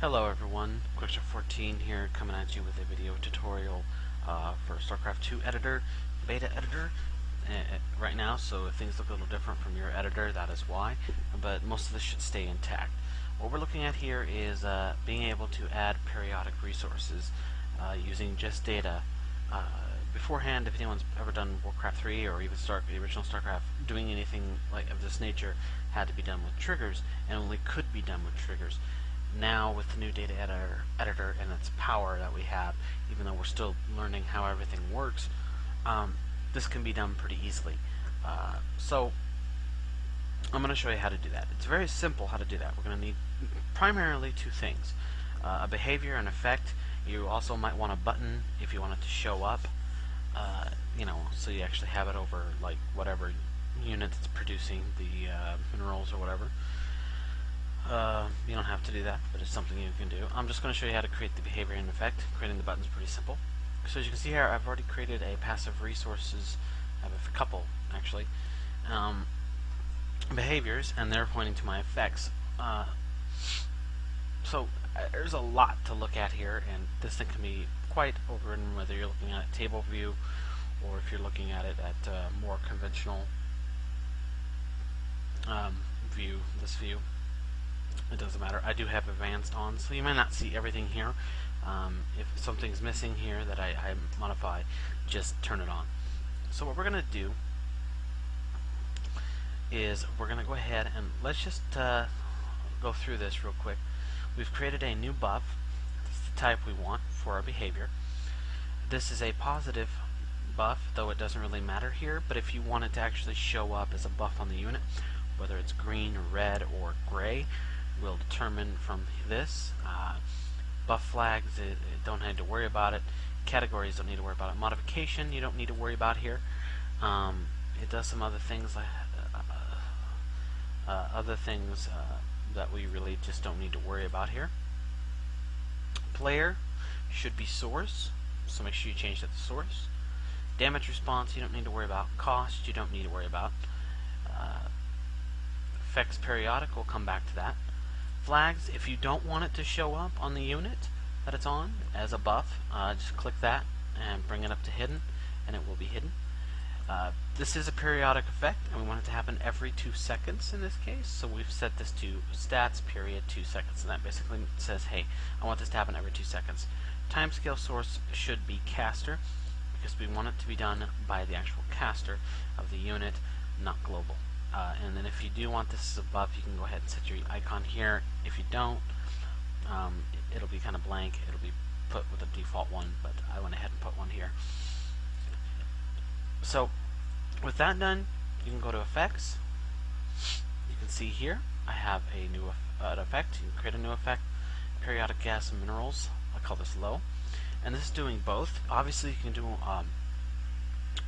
Hello everyone, Quickshot14 here coming at you with a video tutorial uh, for StarCraft 2 editor, beta editor uh, right now, so if things look a little different from your editor, that is why, but most of this should stay intact. What we're looking at here is uh, being able to add periodic resources uh, using just data. Uh, beforehand, if anyone's ever done Warcraft 3 or even Star the original StarCraft, doing anything like of this nature had to be done with triggers and only could be done with triggers now with the new data editor, editor and its power that we have, even though we're still learning how everything works, um, this can be done pretty easily. Uh, so I'm going to show you how to do that. It's very simple how to do that. We're going to need primarily two things. Uh, a behavior and effect. You also might want a button if you want it to show up. Uh, you know, so you actually have it over like whatever unit that's producing the uh, minerals or whatever. Don't have to do that, but it's something you can do. I'm just going to show you how to create the behavior and effect. Creating the button is pretty simple. So as you can see here, I've already created a passive resources, I have a couple actually, um, behaviors, and they're pointing to my effects. Uh, so uh, there's a lot to look at here, and this thing can be quite overridden whether you're looking at table view or if you're looking at it at uh, more conventional um, view, this view it doesn't matter. I do have advanced on, so you might not see everything here. Um, if something's missing here that I, I, modify, just turn it on. So what we're going to do is we're going to go ahead and let's just uh, go through this real quick. We've created a new buff. Is the type we want for our behavior. This is a positive buff, though it doesn't really matter here, but if you want it to actually show up as a buff on the unit, whether it's green, red, or gray, will determine from this. Uh, buff flags, it, it don't need to worry about it. Categories don't need to worry about it. Modification, you don't need to worry about here. Um, it does some other things like uh, uh, other things uh, that we really just don't need to worry about here. Player should be source, so make sure you change that to source. Damage response, you don't need to worry about. Cost, you don't need to worry about. Uh, effects periodic, we'll come back to that flags, if you don't want it to show up on the unit that it's on as a buff, uh, just click that and bring it up to hidden, and it will be hidden. Uh, this is a periodic effect, and we want it to happen every two seconds in this case, so we've set this to stats period two seconds, and that basically says, hey, I want this to happen every two seconds. Timescale source should be caster, because we want it to be done by the actual caster of the unit, not global. Uh, and then if you do want this as a buff, you can go ahead and set your icon here. If you don't, um, it'll be kind of blank. It'll be put with a default one, but I went ahead and put one here. So with that done, you can go to effects. You can see here I have a new uh, effect. You can create a new effect. Periodic gas and minerals. I call this low. And this is doing both. Obviously, you can do um,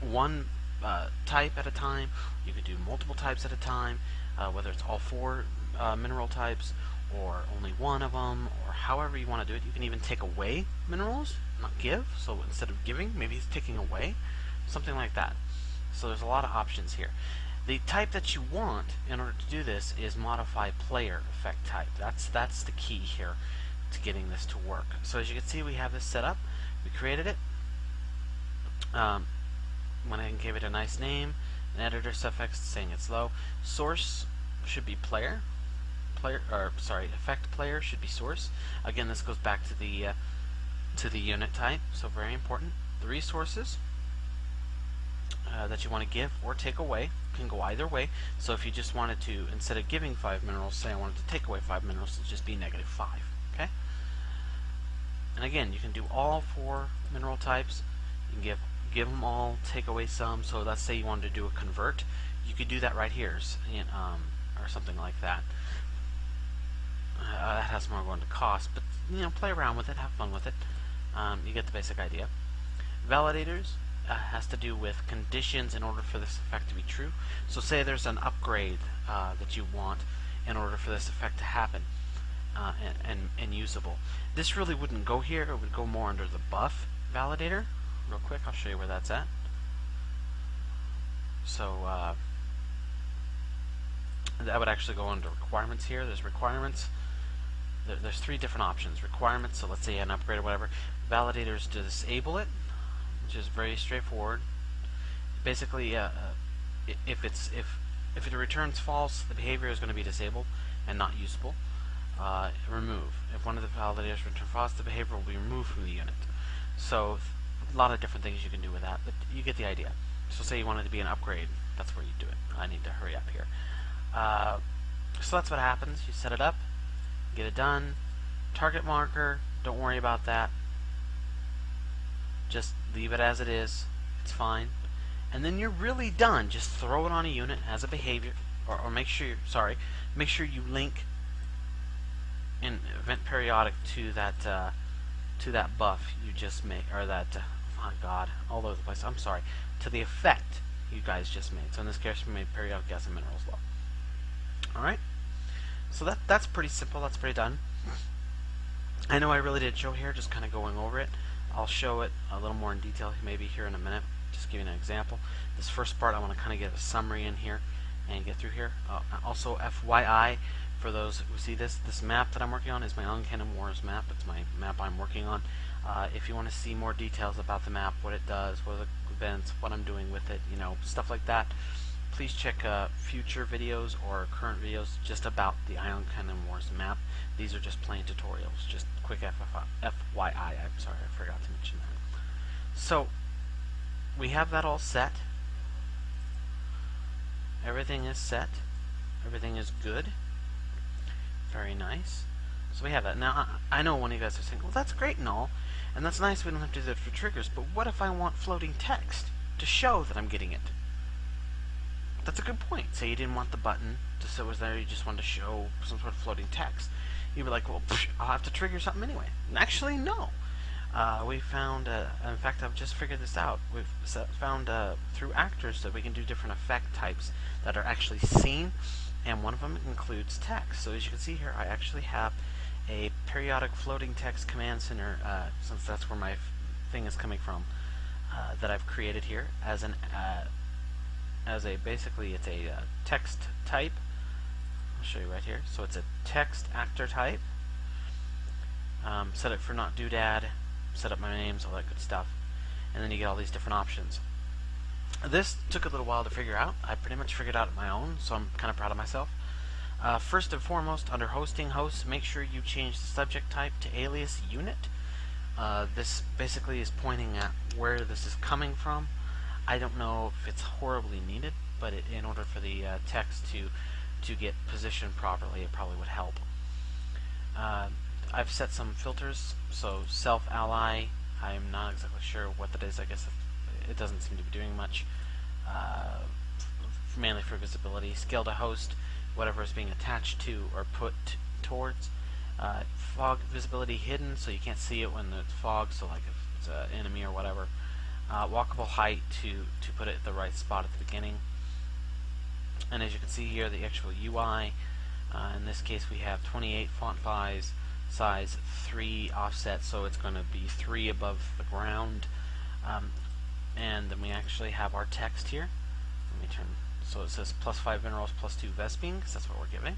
one uh, type at a time. You could do multiple types at a time, uh, whether it's all four uh, mineral types or only one of them, or however you want to do it. You can even take away minerals, not give. So instead of giving, maybe it's taking away, something like that. So there's a lot of options here. The type that you want in order to do this is modify player effect type. That's that's the key here to getting this to work. So as you can see, we have this set up. We created it. Um, ahead and gave it a nice name. An editor suffix saying it's low. Source should be player. Player, or sorry, effect player should be source. Again, this goes back to the uh, to the unit type, so very important. The resources uh, that you want to give or take away can go either way. So if you just wanted to, instead of giving five minerals, say I wanted to take away five minerals, it'd just be negative five. Okay. And again, you can do all four mineral types. You can give give them all, take away some. So let's say you wanted to do a convert, you could do that right here, um, or something like that. Uh, that has more going to cost, but you know, play around with it, have fun with it. Um, you get the basic idea. Validators uh, has to do with conditions in order for this effect to be true. So say there's an upgrade uh, that you want in order for this effect to happen uh, and, and, and usable. This really wouldn't go here, it would go more under the buff validator, real quick. I'll show you where that's at. So uh, that would actually go under requirements here. There's requirements. there, there's three different options. Requirements, so let's say an upgrade or whatever. Validators to disable it, which is very straightforward. Basically, uh, uh, if it's if if it returns false, the behavior is going to be disabled and not usable. Uh, remove. If one of the validators returns false, the behavior will be removed from the unit. So a lot of different things you can do with that, but you get the idea. So say you wanted to be an upgrade, that's where you do it. I need to hurry up here. Uh, so that's what happens. You set it up, get it done. Target marker, don't worry about that. Just leave it as it is. It's fine. And then you're really done. Just throw it on a unit as a behavior, or, or make sure, sorry, make sure you link in event periodic to that uh, to that buff you just made, or that, uh, my god, all over the place. I'm sorry, to the effect you guys just made. So in this case, we made periodic gas and minerals law. All right. So that that's pretty simple. That's pretty done. I know I really did show here, just kind of going over it. I'll show it a little more in detail maybe here in a minute. Just you an example. This first part I want to kind of get a summary in here and get through here. Uh, also FYI, for those who see this, this map that I'm working on is my Ion Cannon Wars map. It's my map I'm working on. Uh, if you want to see more details about the map, what it does, what the events, what I'm doing with it, you know, stuff like that, please check uh, future videos or current videos just about the Ion Cannon Wars map. These are just plain tutorials, just quick FYI. I'm sorry, I forgot to mention that. So, we have that all set. Everything is set. Everything is good. Very nice. So we have that. Now, I, I know one of you guys are saying, well, that's great and all, and that's nice we don't have to do that for triggers, but what if I want floating text to show that I'm getting it? That's a good point. Say you didn't want the button to so was there, you just wanted to show some sort of floating text. You'd be like, well, psh, I'll have to trigger something anyway. Actually, no. Uh, we found, uh, in fact, I've just figured this out. We've found uh, through actors that we can do different effect types that are actually seen, and one of them includes text. So as you can see here, I actually have a periodic floating text command center, uh, since that's where my thing is coming from, uh, that I've created here as an uh, as a basically it's a uh, text type. I'll show you right here. So it's a text actor type. Um, set it for not doodad, set up my names, all that good stuff, and then you get all these different options. This took a little while to figure out. I pretty much figured out my own, so I'm kind of proud of myself. Uh, first and foremost, under hosting hosts, make sure you change the subject type to alias unit. Uh, this basically is pointing at where this is coming from. I don't know if it's horribly needed, but it, in order for the uh, text to to get positioned properly, it probably would help. Uh, I've set some filters, so self ally. I'm not exactly sure what that is. I guess it doesn't seem to be doing much. Uh, mainly for visibility. Scale to host, whatever is being attached to or put towards. Uh, fog visibility hidden, so you can't see it when it's fog. So like if it's an enemy or whatever uh, walkable height to, to put it at the right spot at the beginning. And as you can see here, the actual UI, uh, in this case we have 28 font size, size 3 offset, so it's going to be 3 above the ground. Um, and then we actually have our text here. Let me turn, so it says plus 5 minerals, plus 2 Vespene, because that's what we're giving.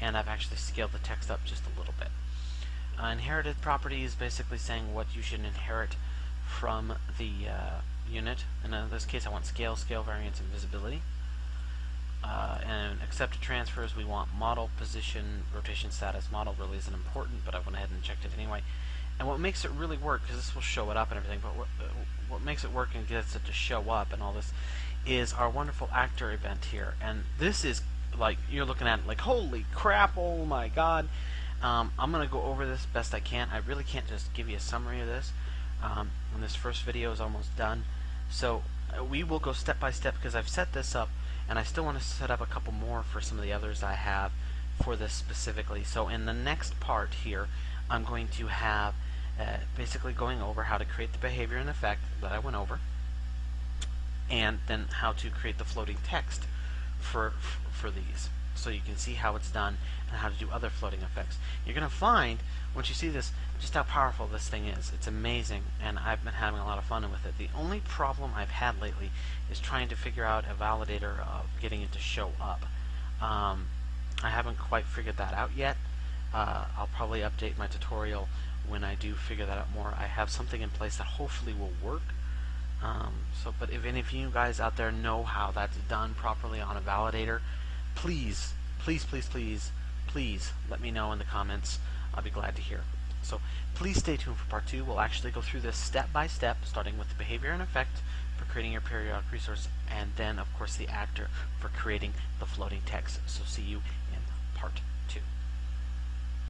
And I've actually scaled the text up just a little bit. Uh, inherited property is basically saying what you should inherit from the uh, unit. And in this case, I want scale, scale variance, and visibility. Uh, and accepted transfers, we want model, position, rotation status. Model really isn't important, but I went ahead and checked it anyway. And what makes it really work, because this will show it up and everything, but what, uh, what makes it work and gets it to show up and all this is our wonderful actor event here. And this is like, you're looking at it like, holy crap, oh my god. Um, I'm going to go over this best I can. I really can't just give you a summary of this um, when this first video is almost done. So uh, we will go step by step because I've set this up and I still want to set up a couple more for some of the others I have for this specifically. So in the next part here, I'm going to have uh, basically going over how to create the behavior and effect that I went over and then how to create the floating text for, for these so you can see how it's done and how to do other floating effects. You're going to find, once you see this, just how powerful this thing is. It's amazing, and I've been having a lot of fun with it. The only problem I've had lately is trying to figure out a validator of getting it to show up. Um, I haven't quite figured that out yet, Uh, I'll probably update my tutorial when I do figure that out more. I have something in place that hopefully will work. Um, so, but if any of you guys out there know how that's done properly on a validator, please, please, please, please, please let me know in the comments. I'll be glad to hear. So please stay tuned for part two. We'll actually go through this step by step, starting with the behavior and effect for creating your periodic resource, and then, of course, the actor for creating the floating text. So see you in part two.